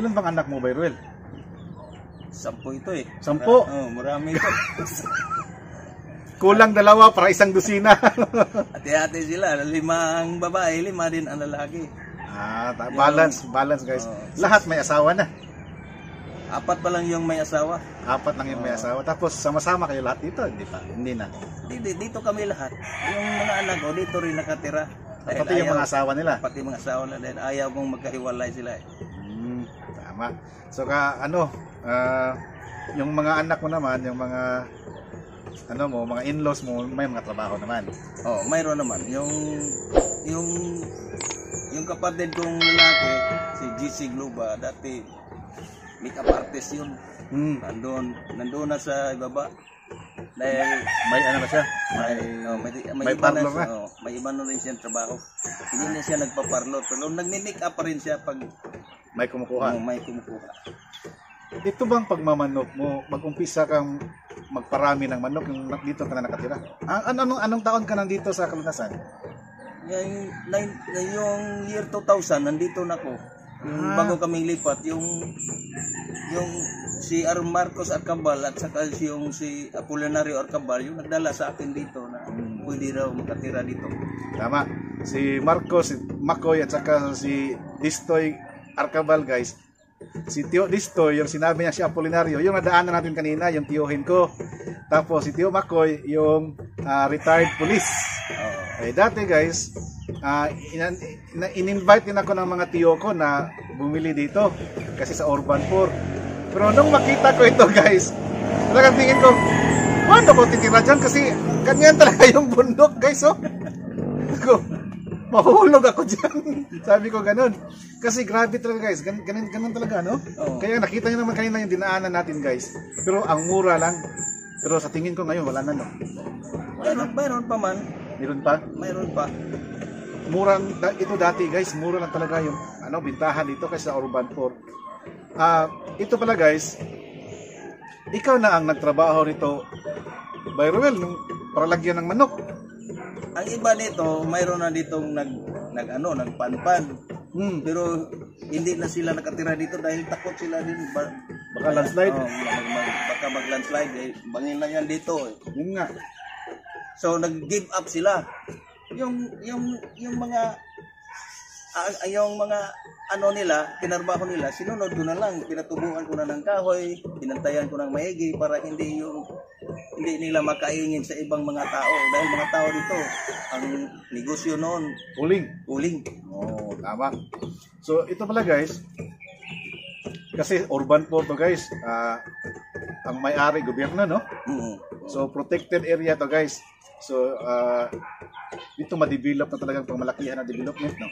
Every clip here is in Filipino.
Ilan bang anak mo, Byruel? Sampo ito eh. Sampo? Oo, marami ito. Kulang dalawa para isang dosina. Ate-ate sila. Lima ang babae, lima din ang lalaki. ah, balance, balance guys. Oo. Lahat may asawa na. Apat pa lang yung may asawa. Apat lang yung may asawa. Tapos sama-sama kayo lahat dito, hindi pa? Hindi na. Dito, dito kami lahat. Yung mga anak ko, dito rin nakatira. Dahil Pati yung mga asawa nila. Pati mga asawa na dahil ayaw mong magkahiwalay sila eh. Hmm, tama. So ka ano, ah, yung mga anak mo naman, yung mga ano mo, mga in-laws mo, may mga trabaho naman. Oh, mayroon naman. Yung yung yung kapatid kong lalaki, si GC Globa, dati makeup artist yun. Hmm, Nandun, nandun na sa ibaba. Dahil may ano na siya? may, May, oh, may, may, may iba na, siya, oh, may iba na rin siyang trabaho. Hindi na siya nagpa-parlor. Pero nagmi-make up pa rin siya pag may kumukuha. oh, may kumukuha. Dito bang pagmamanok mo, mag-umpisa kang magparami ng manok yung dito ka na nakatira? Ang ano anong, anong taon ka nandito sa Kalutasan? Yung, nine- yung year 2000, nandito na ako. Yung Ah. bago kaming lipat, yung yung si Ar Marcos Arcambal at saka si yung si Apolinario Arcambal, yung nagdala sa akin dito na Hmm. pwede raw makatira dito. Tama. Si Marcos, si Makoy at saka si Distoy Arcabal guys. Si Tio Distoy, yung sinabi niya si Apolinario, yung nadaanan natin kanina, yung tiyohin ko. Tapos si Tio Makoy, yung ah, retired police. Oo. Eh dati guys, ina- in-invite din ako ng mga tiyo ko na bumili dito kasi sa Urban 4. Pero nung makita ko ito guys, talagang tingin ko, paano ko titira dyan? Kasi ganyan talaga yung bundok guys oh. Mahulog ako dyan. Sabi ko ganun. Kasi grabe talaga guys, gan ganun, ganun talaga no? Oo. Kaya nakita nyo naman kanina yung dinaanan natin guys. Pero ang mura lang. Pero sa tingin ko ngayon wala na no. Mayroon, mayroon pa man. Meron pa. Mayroon pa. murang ito dati guys, mura lang talaga yung ano bintahan dito kasi sa Urban 4. Ah, ito pala guys. Ikaw na ang nagtrabaho nito by Ruel nung para lagyan ng manok. Ang iba nito, mayroon na ditong nag nag ano, nagpanpan. Hmm, Pero hindi na sila nakatira dito dahil takot sila din ba, baka landslide. Oh, mag, mag, baka mag-landslide eh. Bangin lang yan dito eh. Yun nga. So nag-give up sila. Yung yung yung mga ah, yung mga ano nila, tinarbaho nila, sinunod ko na lang, pinatubuan ko na ng kahoy, pinantayan ko ng maigi para hindi yung hindi nila makaingin sa ibang mga tao dahil mga tao dito ang negosyo noon Uling. uling. Oh, tama. So ito pala guys. Kasi Urban 4 to guys. Ah, ang may-ari gobyerno no. Mm. So protected area to guys. So ah, dito ma-develop na talagang pangmalakihan na development no.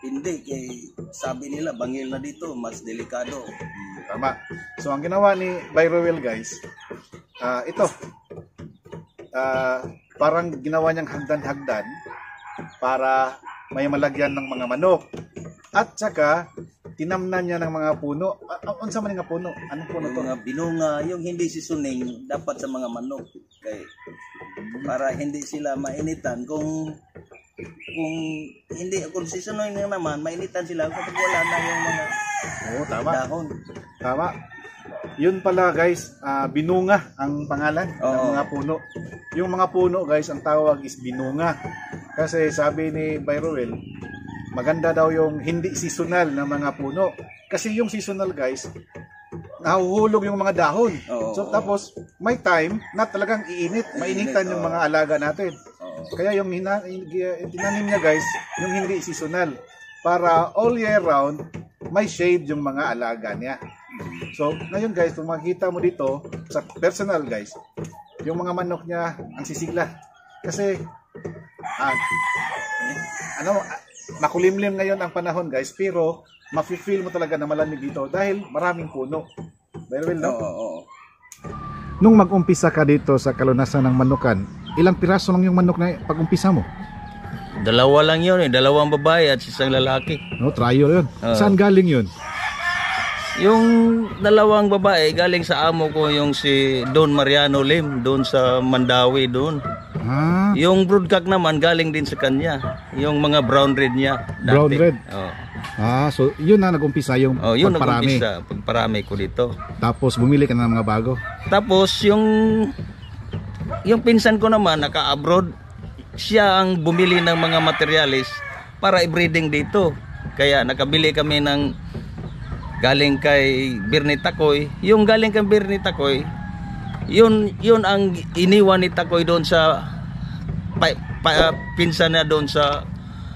Hindi kay sabi nila bangil na dito mas delikado. Tama. So ang ginawa ni Byroel guys, ah ito. Ah, parang ginawa niyang hagdan-hagdan para may malagyan ng mga manok. At saka tinamnan niya ng mga puno. Ah, ah, unsa man nga puno? Anong puno to? mga binunga, yung hindi sisuning dapat sa mga manok kay para hindi sila mainitan kung kung hindi kung sisuning na naman mainitan sila kapag wala na yung mga Oo, tama. dahon. Tama. Yun pala guys, ah, binunga ang pangalan ng Oo. mga puno. Yung mga puno guys, ang tawag is binunga. Kasi sabi ni Byroel, maganda daw yung hindi seasonal na mga puno. Kasi yung seasonal guys, nahuhulog yung mga dahon. Oo. So tapos may time na talagang iinit, mainitan yung oo. mga alaga natin. Oo. Kaya yung hina, yung tinanim niya guys, yung hindi seasonal para all year round may shade yung mga alaga niya. So, ngayon guys, kung makikita mo dito sa personal guys, yung mga manok niya ang sisigla. Kasi ah, ano, makulimlim ngayon ang panahon guys, pero mafe-feel mo talaga na malamig dito dahil maraming puno. Very well, no? Oo, oo. Nung mag-umpisa ka dito sa kalunasan ng manukan, ilang piraso lang yung manok na pag-umpisa mo? Dalawa lang yun eh, dalawang babae at isang lalaki. No, trial yun. Oo. Saan galing yun? Yung dalawang babae galing sa amo ko yung si Don Mariano Lim doon sa Mandawi doon. Ah, Yung broodcock naman galing din sa kanya. Yung mga brown red niya. dati. Brown red? Oh. ah, so yun na nag-umpisa yung Oh, yun pagparami. nag-umpisa pagparami ko dito. Tapos bumili ka na ng mga bago. Tapos yung yung pinsan ko naman naka-abroad, siya ang bumili ng mga materialis para i-breeding dito. Kaya nakabili kami ng galing kay Birni Takoy. Yung galing kay Birni Takoy, yun yun ang iniwan ni Takoy doon sa pa, pa- pinsan na doon sa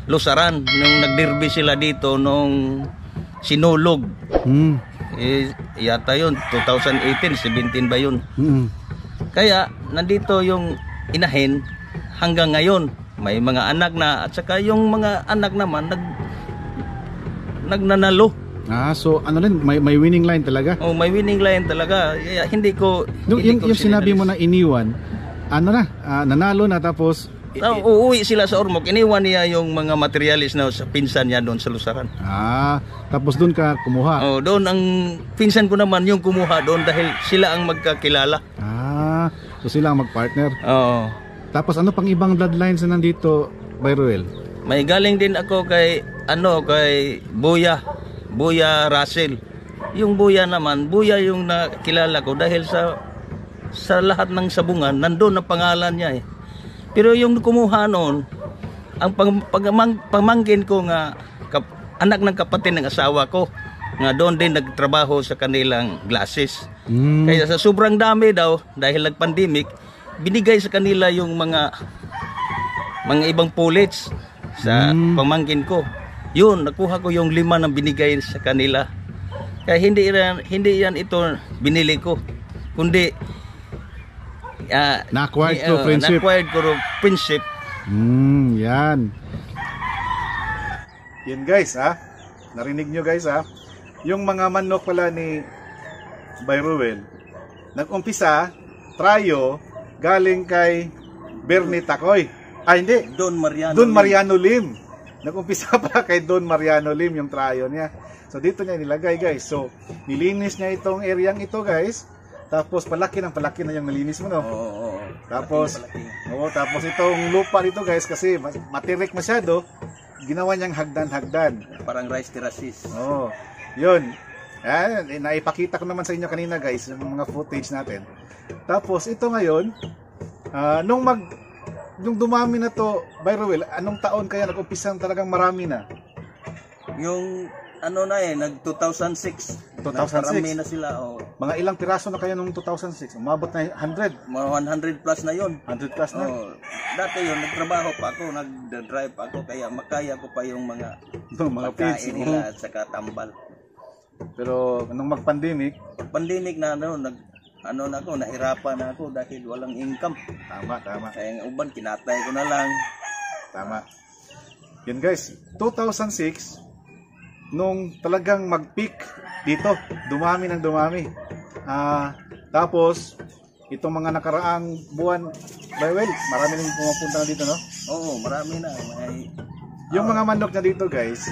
Lusaran nung nagdirby sila dito nung sinulog. Hmm. Eh, yata yun, 2018, 17 ba yun? Hmm. Kaya nandito yung inahin hanggang ngayon. May mga anak na at saka yung mga anak naman nag nagnanalo. Ah, so ano rin, may, may winning line talaga. Oh, may winning line talaga. Kaya hindi ko Yung, hindi yung, ko yung sinabi mo na iniwan, ano na, ah, nanalo na tapos, i- Ah, uuwi sila sa Ormoc. Iniwan niya yung mga materialis na sa pinsan niya doon sa Lusaran. ah, tapos doon ka kumuha. Oh, doon ang pinsan ko naman yung kumuha doon dahil sila ang magkakilala. Ah, so sila ang magpartner. Oo. Tapos ano pang ibang bloodlines na nandito, Byroel? May galing din ako kay ano kay Buya, Buya Russell. Yung Buya naman, Buya yung nakilala ko dahil sa sa lahat ng sabungan nandoon ang pangalan niya eh. Pero yung kumuha noon, ang pang, pagmang, pamangkin ko nga kap, anak ng kapatid ng asawa ko nga doon din nagtrabaho sa kanilang glasses. Hmm. Kaya sa sobrang dami daw dahil nag-pandemic, binigay sa kanila yung mga mga ibang pullets sa Mm. pamangkin ko. Yun, nakuha ko yung lima na binigay sa kanila. Kaya hindi yan, hindi yan ito binili ko. Kundi ah, Na-acquired eh, through oh, friendship. Na-acquired ko friendship. Hmm, yan. Yan guys, ha? Narinig nyo guys, ha? Yung mga manok pala ni Byruel, nag-umpisa, tryo, galing kay Bernie Takoy. Ah, hindi. Don Mariano. Don Mariano Lim. Nag-umpisa pa kay Don Mariano Lim yung tryo niya. So dito niya nilagay guys. So nilinis niya itong areang ito guys. Tapos palaki ng palaki na yung nalinis mo no. Oo, oo, oo. Tapos, Palaki, palaki. oo, tapos itong lupa dito guys kasi matirik masyado, ginawa niyang hagdan-hagdan. Parang rice terraces. Oo. Yun. Ayan, eh, naipakita ko naman sa inyo kanina guys, yung mga footage natin. Tapos ito ngayon, ah, nung mag nung dumami na to, by Ruel, anong taon kaya nag-umpisang talagang marami na? Yung ano na eh, nag 2006. 2006. Nagparami na sila. Oh. Mga ilang piraso na kaya nung 2006? Umabot na 100. Mga 100 plus na yon. 100 plus na. Oh, dati yun, nagtrabaho pa ako, nag-drive ako, kaya makaya ko pa yung mga Yung mga pagkain nila at saka tambal. Pero nung mag-pandemic, Pag pandemic na ano, nag, ano na ako, nahirapan na ako dahil walang income. tama, tama. Kaya ang uban, kinatay ko na lang. Tama. Yun guys, 2006, nung talagang mag-peak dito, dumami ng dumami. Ah, tapos, itong mga nakaraang buwan, by well, marami nang pumupunta na dito, no? Oo, marami na. May, Yung mga manok na dito, guys,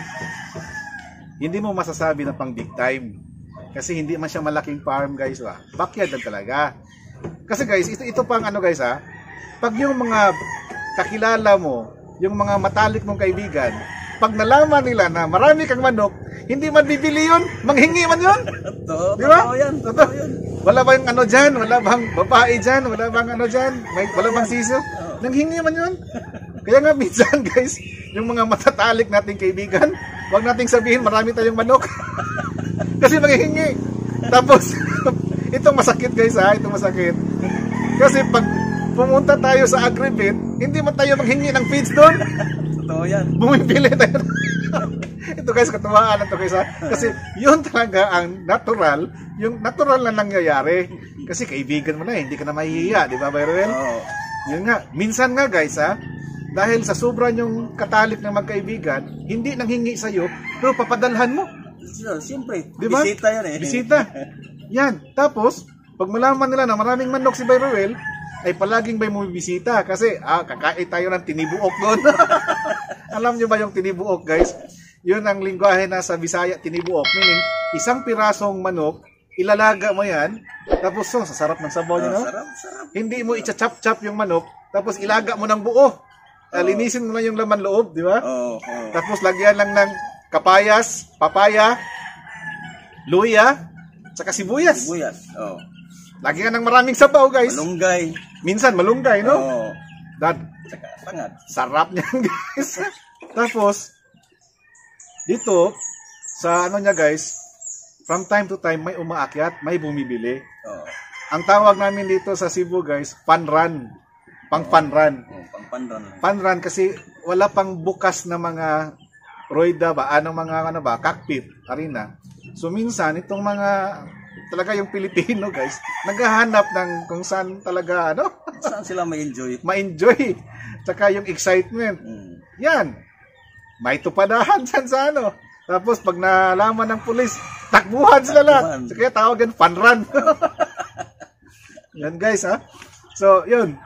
hindi mo masasabi na pang big time. Kasi hindi man siya malaking farm, guys. Ah. Backyard lang talaga. Kasi guys, ito, ito pang ano guys ha, pag yung mga kakilala mo, yung mga matalik mong kaibigan, pag nalaman nila na marami kang manok, hindi man bibili yun, manghingi man yun. to, Di ba? totoo yan, Totoo. totoo yan. Wala bang ano dyan? Wala bang babae dyan? Wala bang ano dyan? May, wala bang siso? Nanghingi man yun. Kaya nga minsan guys, yung mga matatalik nating kaibigan, wag nating sabihin marami tayong manok. Kasi manghihingi. Tapos, itong masakit guys ha, itong masakit. Kasi pag pumunta tayo sa agribit, hindi man tayo manghingi ng feeds doon. Totoo yan. Bumibili tayo. ito guys, katuwaan na to guys ha. Kasi yun talaga ang natural, yung natural na nangyayari. Kasi kaibigan mo na, eh, hindi ka na mahihiya, di ba, Byron? Oo. Yun nga, minsan nga guys ha, dahil sa sobra yung katalik ng magkaibigan, hindi nang hingi sa'yo, pero papadalhan mo. So, Siyempre, Di ba? bisita yan eh. Bisita. Yan. Tapos, pag malaman nila na maraming manok si Byroel, ay palaging may bumibisita kasi ah, kakain tayo ng tinibuok doon. Alam nyo ba yung tinibuok guys? Yun ang lingwahe na sa Bisaya, tinibuok. Meaning, isang pirasong manok, ilalaga mo yan, tapos so, sa sarap ng sabaw nyo, Oh, no? sarap, sarap. Hindi mo icha-chop-chop yung manok, tapos ilaga mo ng buo. Ah, linisin mo na yung laman loob, di ba? Oo, oo. Tapos lagyan lang ng kapayas, papaya, luya, saka sibuyas. Sibuyas. Oo. Lagyan ng maraming sabaw, guys. Malunggay. Minsan malunggay, no? Oo. Dad, Tsaka pangad. sarap niyan, guys. Tapos, dito, sa ano niya, guys, from time to time, may umaakyat, may bumibili. Oo. Ang tawag namin dito sa Cebu, guys, panran. Pang panran. Oo, pangpandon. Panran kasi wala pang bukas na mga roida ba, anong mga ano ba, cockpit, arena. So minsan itong mga talaga yung Pilipino guys, naghahanap ng kung saan talaga ano, Saan sila may enjoy? ma-enjoy. Tsaka yung excitement. Mm. Yan. May tupadahan dyan sa ano. Tapos pag nalaman ng pulis, takbuhan sila lahat. So, kaya tawagan fun run. yan guys ha. So yun.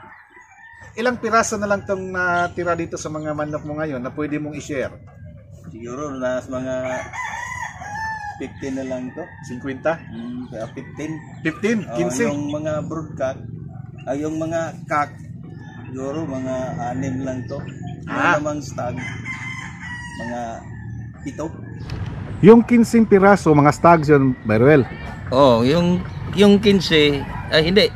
Ilang piraso na lang tong natira dito sa mga manok mo ngayon na pwede mong i-share? Siguro na mga 15 na lang to. 50? Mm, kaya 15. 15? Oh, 15? yung mga broodcock, ay yung mga cock, siguro mga anim lang to. Yung Ah. namang stag, mga pito. Yung 15 piraso, mga stags yun, Beruel. Oh, yung yung 15 ay hindi.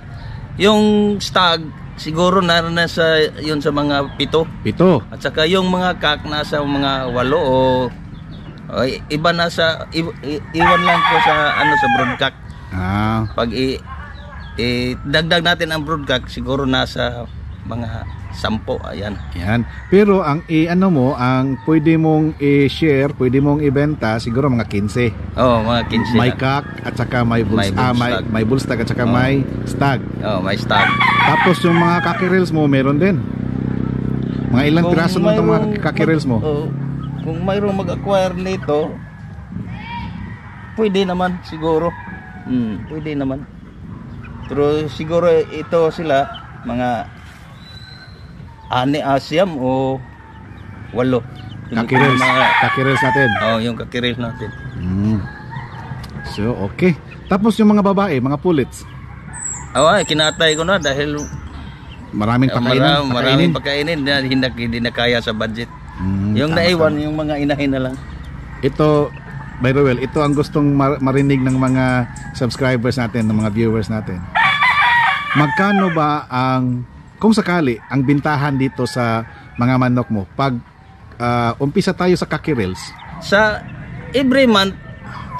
Yung stag siguro na nasa yun sa mga pito. Pito. At saka yung mga kak nasa mga walo o i- iba nasa i- i- iwan lang ko sa ano sa broadcock. Ah, Pag i, i- dagdag natin ang broadcock siguro nasa mga sampo ayan. Yan. Pero ang i-ano mo, ang pwede mong i-share, pwede mong ibenta, siguro mga 15. Oh, mga 15. May kak at saka may bulls, May ah, may, may bullstag at saka Oh. may stag. Oh, may stag. Tapos yung mga kakirels mo, meron din. Mga ilang Kung piraso na itong mga kakirels mo? oh, kung mayroong mag-acquire nito, pwede naman siguro. Hmm, pwede naman. Pero siguro ito sila mga ani asyam o walo. Kakirels. Mga, Kakirels natin. oh, yung kakirels natin. Mm. So, okay. Tapos yung mga babae, mga pullets. Oh, ay, kinatay ko na dahil Maraming pakainin. mara, pakainin. maraming pagkainin na hindi, hindi na kaya sa budget. Mm, yung naiwan, tama. yung mga inahin na lang. Ito, by the way, ito ang gustong mar- marinig ng mga subscribers natin, ng mga viewers natin. Magkano ba ang, kung sakali, ang bintahan dito sa mga manok mo? Pag ah, umpisa tayo sa kakirels, Sa every month,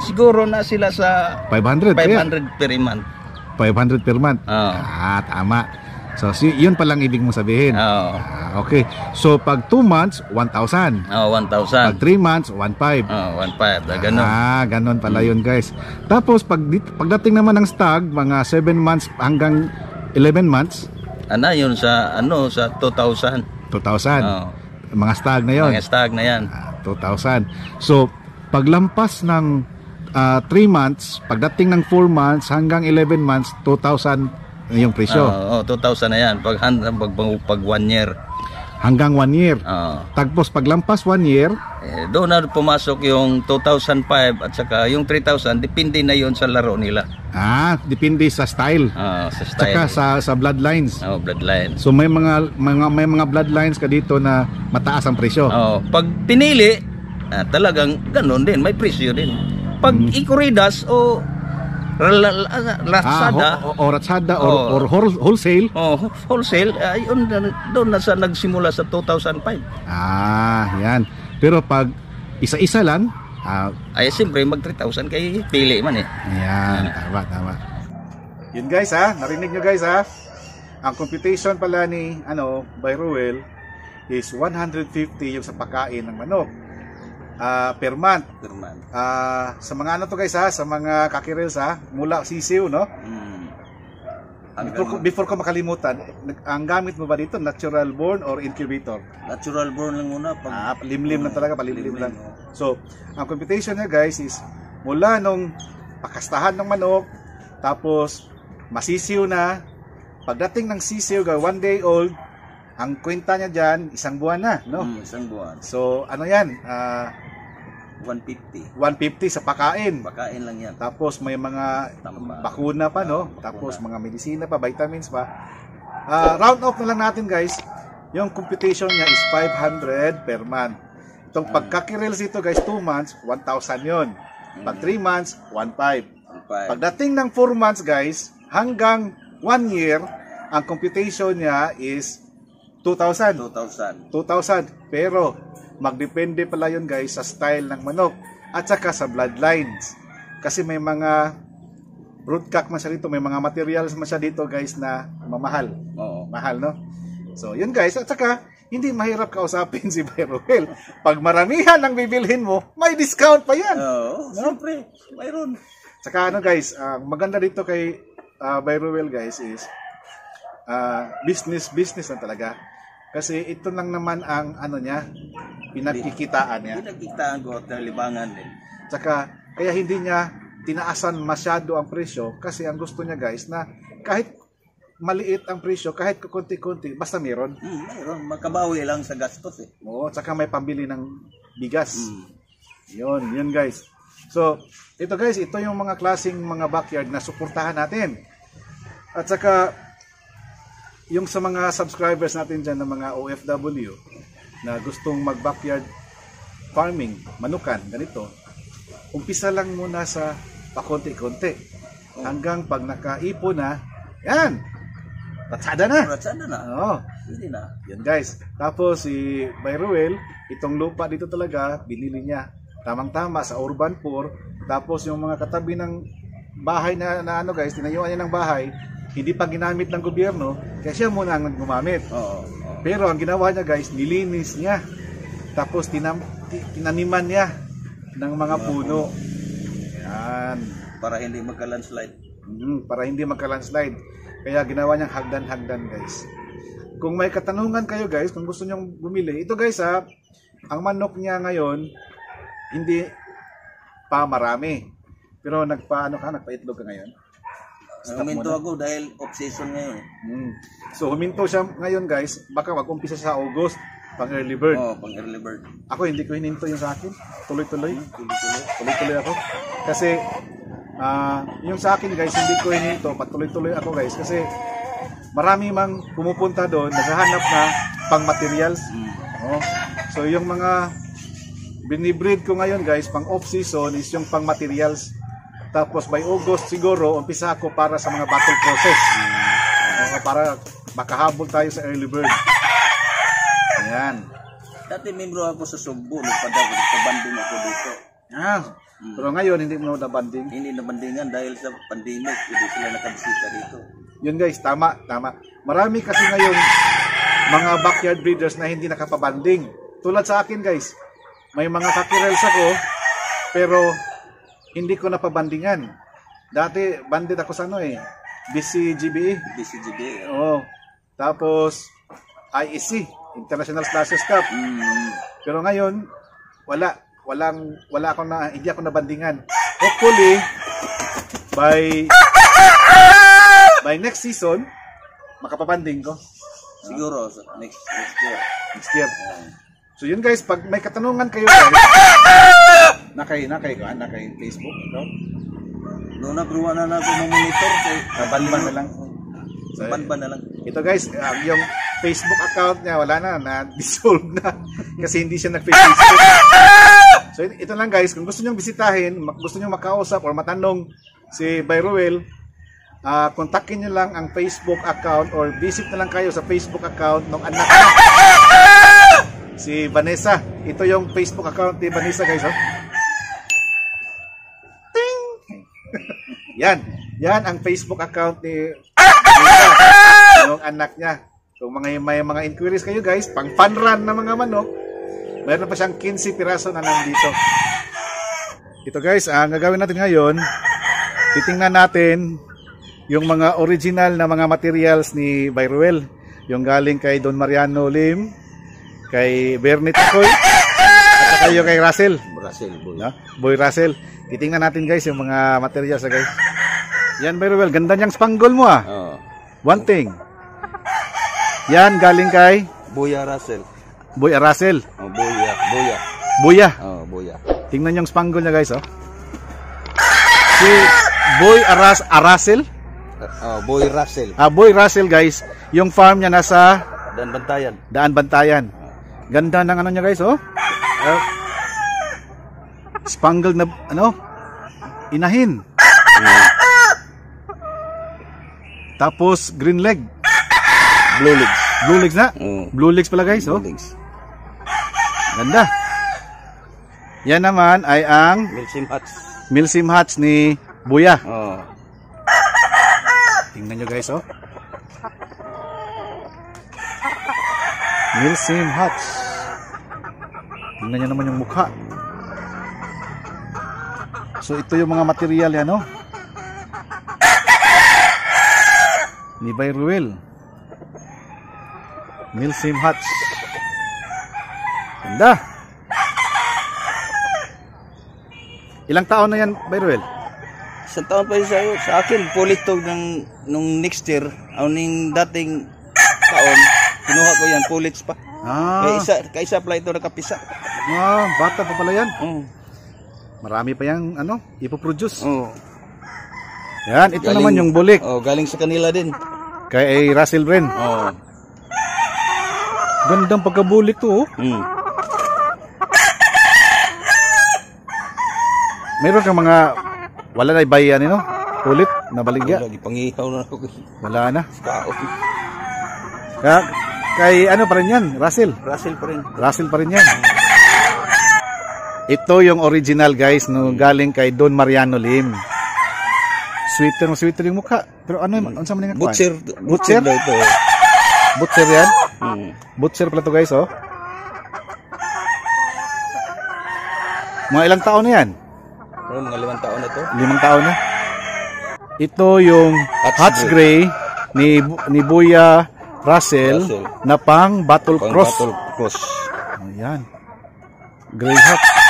siguro na sila sa 500. kaya? 500 per month. 500 per month. Oo. Ah, tama. So, si, yun palang ibig mong sabihin. Oo. Ah, okay. So, pag 2 months, 1,000. Oh, Pag 1,000. 3 months, 1,500. Oh, 1,500. Ah, ganun. Ah, ganun pala yun guys. Tapos pag pagdating naman ng stag, mga 7 months hanggang 11 months, Ano, yun sa, ano, sa 2,000. 2,000. Oh, Mga stag na yun. mga stag na yan. Ah, 2,000. So, paglampas ng 3 months, pagdating ng 4 months hanggang 11 months, 2,000 yung presyo. Oh, oh, 2,000 na yan. Pag, pag, pag, pag one year. Hanggang 1 year. Oh. Tagpos paglampas 1 year, Eh, doon na pumasok yung 2,005 at saka yung 3,000. Depende na yun sa laro nila. ah, depende sa style. Oh, sa style. Tsaka sa sa bloodlines. Oh, bloodline. So may mga mga may mga bloodlines ka dito na mataas ang presyo. Oh, pag pinili, ah, talagang ganun din, may presyo din. Pag ikuridas o Lazada, Ah, o, o, ratsada or, Oh. or whole- wholesale. oh, wholesale, ayun doon na sa nagsimula sa 2005. Ah, yan. Pero pag isa-isa lang, ah, Ay siyempre mag 3,000 kay pili man eh. yan, tama, tama. Yun guys ha, narinig nyo guys ha. Ang computation pala ni ano, by Ruel is 150 yung sa pagkain ng manok. Ah, per month. per month. Ah, sa mga ano to guys ha, sa mga kakirels ha, mula sisiw no. Mm. Before, ko- before ko makalimutan, ang gamit mo ba dito natural born or incubator? Natural born lang muna. Pag, Ah, limlim lang talaga, palimlim Limlim, lang. oh. So, ang computation niya guys is mula nung pakastahan ng manok, tapos masisiw na, pagdating ng sisiw, one day old, ang kwenta niya dyan, isang buwan na, no? Mm, isang buwan. So, ano yan? Ah, 150. 150 sa pakain. Pakain lang yan. Tapos may mga Tama. bakuna pa, no? Bakuna. Tapos mga medisina pa, vitamins pa. Ah, round off na lang natin, guys. Yung computation niya is 500 per month. Itong pagkakirels ito, guys, 2 months, 1,000 yon. Pag 3 months, 1,500. Ang five. Pagdating ng 4 months, guys, hanggang 1 year, ang computation niya is 2,000. 2,000. 2,000. Pero, magdepende pala yun guys sa style ng manok at saka sa bloodlines. Kasi may mga broodcock man siya dito, may mga materials man siya dito guys na mamahal. Oo. Mahal, no? So, yun guys. At saka, hindi mahirap kausapin si Byroel. Pag maramihan ang bibilhin mo, may discount pa yan. Oo. Siyempre, mayroon. Saka ano guys, ang maganda dito kay uh, Byroel guys is ah, business business na talaga. Kasi ito lang naman ang ano niya, pinagkikitaan niya. Pinagkitaan ko at libangan din. Tsaka kaya hindi niya tinaasan masyado ang presyo kasi ang gusto niya guys na kahit maliit ang presyo, kahit kukunti-kunti, basta meron. Mm, mayroon. Makabawi lang sa gastos eh. Oo, tsaka may pambili ng bigas. Mm. Yun, yun guys. So, ito guys, ito yung mga klaseng mga backyard na suportahan natin. At saka, yung sa mga subscribers natin dyan ng mga OFW na gustong mag-backyard farming, manukan, ganito, umpisa lang muna sa pakonti-konti. Hanggang pag nakaipon na, yan, tatsada na. Ratsada na. Oo. Hindi na. Yan guys. Tapos si Byruel, itong lupa dito talaga, binili niya. Tamang-tama sa urban poor. Tapos yung mga katabi ng bahay na, na ano guys, tinayuan niya ng bahay, hindi pa ginamit ng gobyerno, kaya siya muna ang gumamit. Oo. Pero ang ginawa niya guys, nilinis niya. Tapos tinam, ti- tinaniman niya ng mga puno. Yan. Para hindi magka-landslide. Mm, para hindi magka-landslide. Kaya ginawa niyang hagdan-hagdan guys. Kung may katanungan kayo guys, kung gusto nyong bumili, ito guys ha, ang manok niya ngayon, hindi pa marami. Pero nagpaano ka, nagpaitlog ka ngayon. Stop Huminto muna. ako dahil off-season ngayon. Mm. So huminto siya ngayon guys, baka mag-umpisa sa August, pang early bird. Oo, pang early bird. Ako hindi ko hininto yung sa akin, tuloy-tuloy. Tuloy-tuloy. tuloy-tuloy ako. Kasi ah yung sa akin guys, hindi ko hininto, patuloy-tuloy ako guys kasi marami mang pumupunta doon, naghahanap na pang materials. Mm. Oh. So yung mga binibreed ko ngayon guys, pang off season is yung pang materials. Tapos by August siguro, umpisa ako para sa mga battle process. Oo, para makahabol tayo sa early bird. Ayan. Dati membro ako sa Sugbo, nagpadabog sa banding ako dito. Ah, pero ngayon hindi mo na banding. Hindi na bandingan dahil sa pandemic, hindi sila nakabisita dito. Yun guys, tama, tama. Marami kasi ngayon mga backyard breeders na hindi nakapabanding. Tulad sa akin guys, may mga kakirels ako, pero hindi ko napabandingan. Dati, bandit ako sa ano eh, BCGBE. BCGB. Oo. Tapos, IEC, International Slashers Cup. Mm. Pero ngayon, wala. Walang, wala ako na, hindi ako nabandingan. Hopefully, by, by next season, makapabanding ko. Siguro, sa next, next year. Next year. So yun guys, pag may katanungan kayo guys, nakay, nakay, na kay Facebook, no? Noon na, bro, na na ako monitor kay Banban na lang. So, Banban na lang. ito guys, um, yung Facebook account niya, wala na, na-dissolve na. Kasi hindi siya nag-Facebook. So ito lang guys, kung gusto nyo bisitahin, gusto nyo makausap or matanong si Byruel, ah kontakin nyo lang ang Facebook account or visit na lang kayo sa Facebook account ng anak niya. Si Vanessa. Ito yung Facebook account ni Vanessa guys. Oh. Yan. Yan ang Facebook account ni. Yung anak niya. Kung mga may mga inquiries kayo guys, pang fun run na mga manok, mayroon pa siyang 15 piraso na nandito. Ito guys, ang gagawin natin ngayon, titingnan natin yung mga original na mga materials ni Byruel. Yung galing kay Don Mariano Lim, kay Bernie Takoy, yung kay Russell. Brazil, boy. No? Boy Russell. Titingnan natin guys yung mga materials guys. Yan Byruel, ganda niyang spangle mo ah. Oo. One thing. Yan, galing kay Buya Russell. Boy Aracel. Oh, Buya, Buya. Buya. Oh, Buya. Tingnan yung spangle niya guys, oh. Si Boy Aras Aracel. Oh, Boy Russell. Ah, Boy Russell guys, yung farm niya nasa Dan Bantayan. Daan Bantayan. Ganda ng ano niya guys, oh. Ah, spangled na ano? Inahin. Tapos green leg. Blue Legs. Blue legs na. Oh. Blue legs pala guys, oh. Blue Legs. Ganda. Yan naman ay ang Milsim Hats. Milsim Hats ni Buya. Oh. Tingnan nyo guys, oh. Milsim Hats. Tingnan nyo naman yung mukha. So ito yung mga material yan, oh. Ni Bay Ruel. Milsim Hats. Ganda. Ilang taon na yan, Bay Ruel? Isang taon pa sa, sa akin, pulit to ng, nung next year, o ning dating taon, kinuha ko yan, pulits pa. Ah, Kaya isa, kaya isa pala ito nakapisa. Ah, bata pa pala yan. Oh. Marami pa yung ano, ipoproduce. Oh. Yan, ito Galing- naman yung bulik. Oh, galing sa kanila din. Kay Russell Bren. Oh. Gandang pagkabulik to, oh. Mm. Meron kang mga, wala na ibayan, no? Ulit, nabaligya. Lagi pangihaw na ako. Wala na. Kaya, kay ano pa rin yan, Russell. Russell pa rin. Russell pa rin yan. Ito yung original guys, no, galing kay Don Mariano Lim. Sweeter, sweeter yung mukha. Pero ano, ano sa mga Butcher. Butcher? Butcher daw ito. Butcher yan? Mm. Butcher pala to guys, oh. Mga ilang taon na yan? Oh, mga limang taon na to. Limang taon na. Ito yung Hats Hats Gray ni ni Buya Russell, Russell. na pang Battle Pang Cross. Battle Cross. Ayan. Gray hat.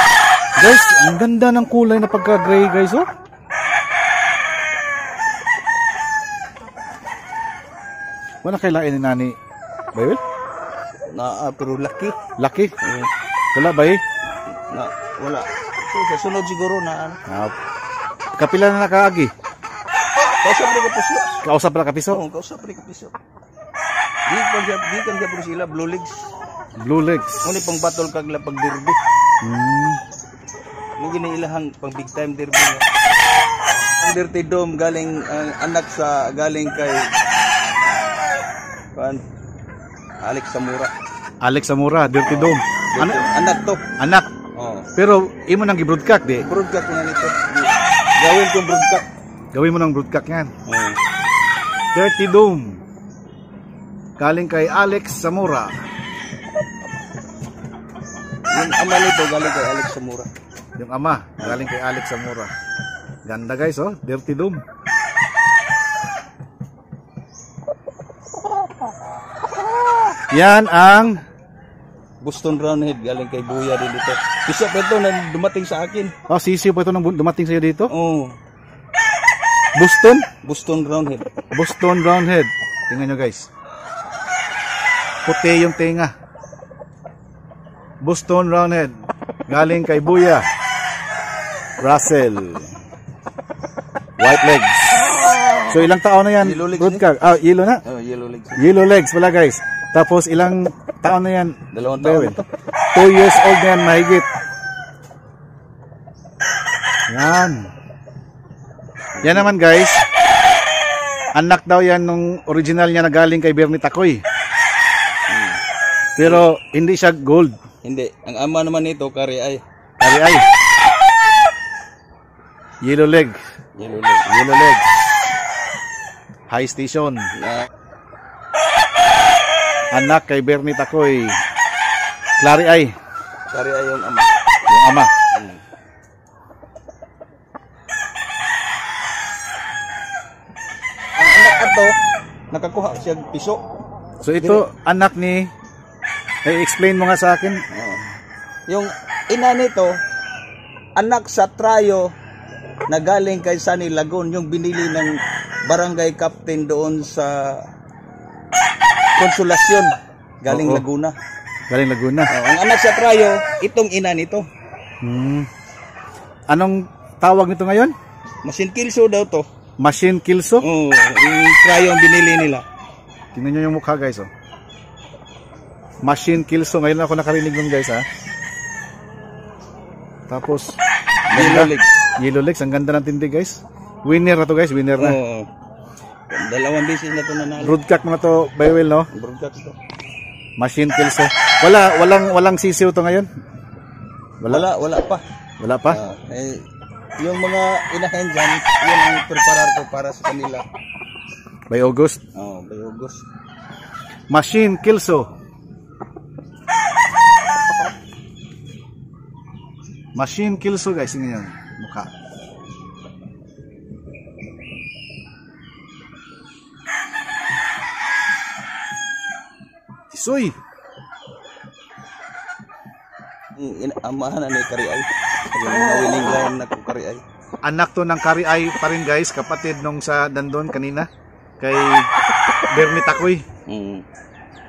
Guys, ang ganda ng kulay na pagka-gray guys, oh. Wala kailain ni Nani. Bayul? Na, ah, pero laki. Laki. Mm. Wala ba eh? Na, wala. So, sa sunod siguro na ano. Ah, kapila na nakaagi. Kausap rin ka po siya. Kausap pala kapiso. Oo, kausap rin ka po siya. Di kan siya, di kan siya sila, Blue Legs. Blue legs. Ngunit pang battle kagla pag derby. Hmm. Nung ginailahang pang big time derby nga. Ang Dirty Dome galing ang anak sa galing kay kan Alex Samura. Alex Zamora, Dirty Dome. Ano? Anak to. Anak. Oh. Pero imo nang gi-broadcast di. Broadcast nga nito. Gawin kong broadcast. Gawin mo nang broadcast yan. Oh. Dirty Dome. Galing kay Alex Zamora. Yung ama nito galing kay Alex Samura. Yung ama, galing kay Alex Zamora. Ganda guys, oh. Dirty Dome. Yan ang Boston Roundhead galing kay Buya din dito. Isa pa ito na dumating sa akin. Oh, sisiyo pa ito nang bu- dumating sa'yo dito. Oh, Boston? Boston Roundhead. Boston Roundhead. Tingnan nyo guys. Puti yung tinga. Boston Roundhead. Galing kay Buya. Russell. White legs. So ilang taon na yan? Yellow legs Broadcast. Ah, yellow na. Oh, yellow legs. Yellow legs pala guys. Tapos ilang taon na yan? Dalawang taon to. Two years old na yan mahigit. Yan. Yan naman guys. Anak daw yan nung original niya na galing kay Bernie Takoy. Pero hindi siya gold. Hindi. Ang ama naman nito, kari ay. Kari ay. Yellow leg. Yellow leg. Yellow leg. High station. Na, Anak kay Bernie Takoy. Clary ay. kari ay yung ama. Yung ama. Hmm. Ang anak ato, nakakuha siya piso. So ito anak ni eh, explain mo nga sa akin. Yung ina nito, anak sa trayo na galing kay Sunny Lagoon, yung binili ng barangay captain doon sa Konsolasyon, galing Oo. Laguna. Galing Laguna. Oh, ang anak sa Prayo, itong ina nito. Hmm. Anong tawag nito ngayon? Masinkilso daw to. Machine Kilso? Oh, yung Prayo ang binili nila. Tingnan nyo yung mukha guys oh. Machine Kilso. Ngayon ako nakarinig nun guys ha. Tapos, legs. Yellow Legs. Ang ganda ng tindi guys. Winner na to guys. Winner na. Oo. Dalawang beses na to nanalo. Broadcast mo na to by will no? Broadcast to. Machine Kilso. Wala, walang, walang sisiw to ngayon. Wala, wala pa. Wala pa? Ah, eh, yung mga inahen dyan, yun ang preparar ko para sa kanila. By August. Oh, by August. Machine Kilso. Machine Kilso guys. Tingnan nyo. Yung ina- amahan na ni Kariay. Yung mga winning line na kung Kariay. anak to ng Kari ay pa rin guys, kapatid nung sa dandon kanina kay Bernie Takoy. Mm.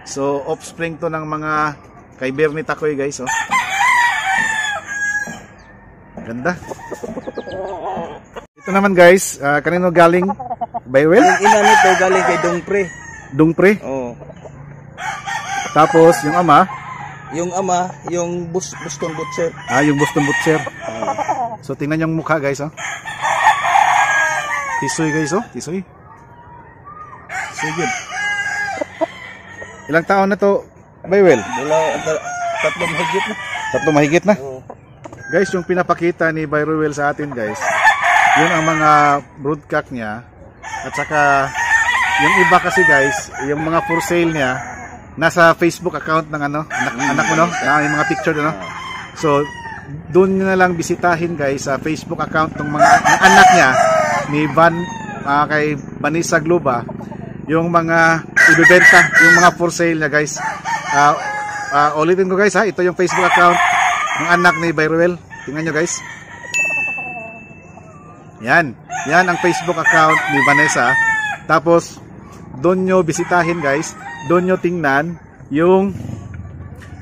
So offspring to ng mga kay Bernie Takoy guys, oh. Ganda. Ito naman guys, ah, kanino galing Baywell, Yung ina nito galing kay Dongpre. Dungpre. Oh. Tapos yung ama, Yung ama, yung Bus Boston Butcher. ah, yung Boston Butcher. So tingnan yung mukha guys, oh. Tisoy guys, oh. Tisoy. So good. Ilang taon na to, Baywell? Wala, ta- tatlong higit na. Tatlo mahigit na. Oh. Guys, yung pinapakita ni Byruel sa atin guys, yun ang mga broadcast niya. At saka, yung iba kasi guys, yung mga for sale niya, nasa Facebook account ng ano, anak, anak mo no? Yung mga picture ano. So, doon nyo na lang bisitahin guys sa Facebook account ng mga ng anak niya ni Van ah, kay Vanessa Globa yung mga ibebenta, yung mga for sale niya guys. Ah, ah, ulitin ko guys ha, ito yung Facebook account ng anak ni Byruel. Tingnan nyo guys. Yan. Yan ang Facebook account ni Vanessa. Tapos, doon nyo bisitahin guys. Doon nyo tingnan yung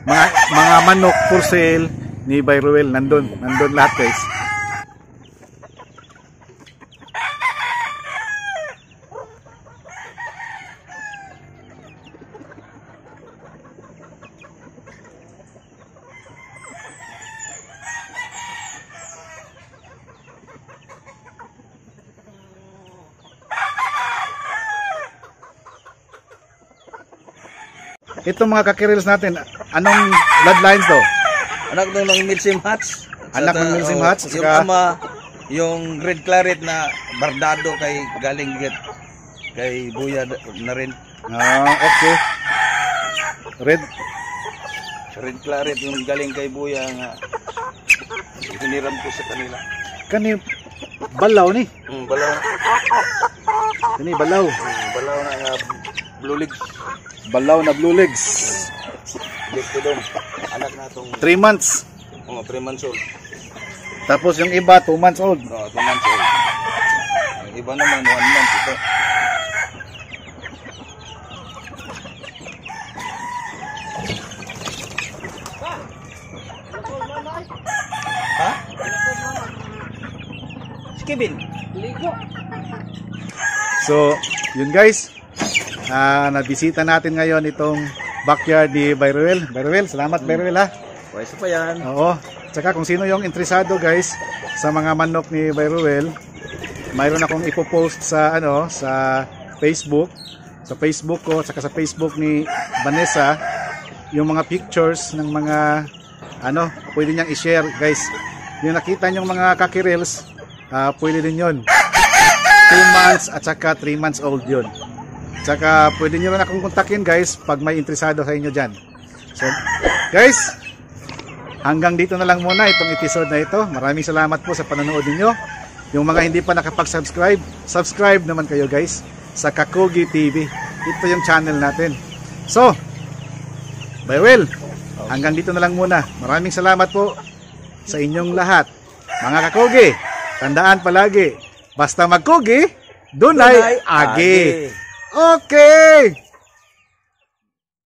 mga, mga manok for sale ni Byruel. Nandun. Nandun lahat guys. Itong mga kakirils natin, anong bloodlines to? Anak nung ng Milsim Hats. Anak ng Milsim oh, Hats, Yung saka- ama, yung Red Claret na bardado kay galing kay Buya na rin. Ah, okay. Red. Red Claret yung galing kay Buya nga hiniram ko sa kanila. Kani balaw ni. Mm, balaw, Kani balaw. mm, balaw na nga blue legs. Balaw na blue legs. Doon. Anak na itong 3 months. mga 3 months old. Tapos yung iba 2 months old. Oh, 2 months old. Ang iba naman 1 month ito. Ha? Si Kevin. So, yun guys. Ah, nabisita natin ngayon itong backyard ni Byruel. Byruel, salamat Byruel ha. Pwede pa yan. Oo. Tsaka kung sino yung interesado guys sa mga manok ni Byruel, mayroon akong ipopost sa ano sa Facebook, sa Facebook ko, tsaka sa Facebook ni Vanessa yung mga pictures ng mga ano, pwede niyang i-share guys. Yung nakita niyong mga kakirils, ah, pwede din yon 2 months at saka 3 months old yun. Tsaka pwede nyo rin akong kontakin guys pag may interesado sa inyo dyan. So, guys, hanggang dito na lang muna itong episode na ito. Maraming salamat po sa panonood ninyo. Yung mga hindi pa nakapag-subscribe, subscribe naman kayo guys sa Kakogi TV. Ito yung channel natin. So, by will, hanggang dito na lang muna. Maraming salamat po sa inyong lahat. Mga Kakogi, tandaan palagi, basta magkogi, dunay Dunay agi. agi. Okay.